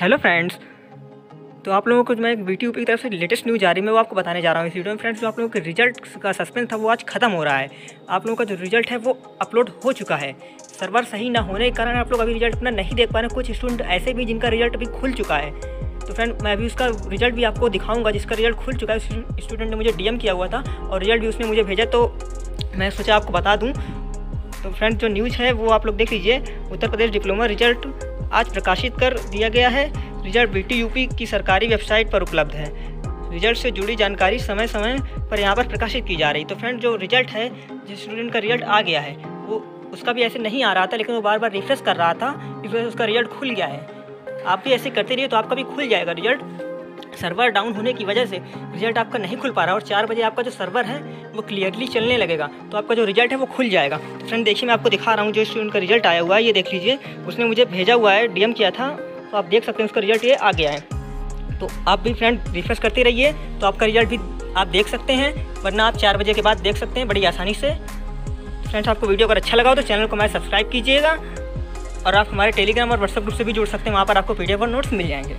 Hello friends तो आप लोगों को मैं एक वीडियो की तरफ़ से लेटेस्ट न्यूज़ आ रही है, मैं वो आपको बताने जा रहा हूँ इस वीडियो में। फ्रेंड्स जो आप लोगों के रिज़ल्ट का सस्पेंस था, वो आज खत्म हो रहा है। आप लोगों का जो रिज़ल्ट है, वो अपलोड हो चुका है। सर्वर सही ना होने के कारण आप लोग अभी रिज़ल्ट अपना नहीं देख पा रहे कुछ स्टूडेंट ऐसे भी जिनका रिज़ल्ट अभी खुल चुका है। तो फ्रेंड मैं अभी उसका रिज़ल्ट भी आपको दिखाऊँगा, जिसका रिज़ल्ट खुल चुका है। स्टूडेंट ने मुझे डीएम किया हुआ था और रिज़ल्ट भी उसने मुझे भेजा तो मैं सोचा आपको बता दूँ। तो फ्रेंड जो न्यूज़ है, वो आप लोग देख लीजिए। उत्तर प्रदेश डिप्लोमा रिज़ल्ट आज प्रकाशित कर दिया गया है। रिज़ल्ट बी यूपी की सरकारी वेबसाइट पर उपलब्ध है। रिज़ल्ट से जुड़ी जानकारी समय समय पर यहाँ पर प्रकाशित की जा रही। तो फ्रेंड, जो रिज़ल्ट है, जिस स्टूडेंट का रिज़ल्ट आ गया है, वो उसका भी ऐसे नहीं आ रहा था, लेकिन वो बार बार रिफ्रेश कर रहा था इस वजह से उसका रिज़ल्ट खुल गया है। आप भी ऐसे करते रहिए तो आपका भी खुल जाएगा रिज़ल्ट। सर्वर डाउन होने की वजह से रिज़ल्ट आपका नहीं खुल पा रहा और चार बजे आपका जो सर्वर है, वो क्लियरली चलने लगेगा। तो आपका जो रिज़ल्ट है, वो खुल जाएगा। तो फ्रेंड देखिए, मैं आपको दिखा रहा हूँ, जो स्टूडेंट का रिज़ल्ट आया हुआ है, ये देख लीजिए। उसने मुझे भेजा हुआ है डीएम किया था तो आप देख सकते हैं उसका रिज़ल्ट ये आ गया है। तो आप भी फ्रेंड रिफ्रेश करते रहिए तो आपका रिज़ल्ट भी आप देख सकते हैं, वरना आप चार बजे के बाद देख सकते हैं बड़ी आसानी से। फ्रेंड्स आपको वीडियो अगर अच्छा लगा हो तो चैनल को हमारे सब्सक्राइब कीजिएगा, और आप हमारे टेलीग्राम और व्हाट्सएप ग्रुप से भी जुड़ सकते हैं, वहाँ पर आपको पी और नोट्स मिल जाएँगे।